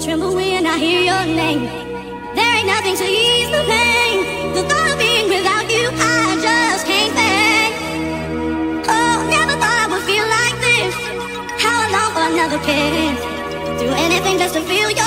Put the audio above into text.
tremble when I hear your name. There ain't nothing to ease the pain. The thought of being without you, I just can't think. Oh, never thought I would feel like this. How long for another kiss? Do anything just to feel your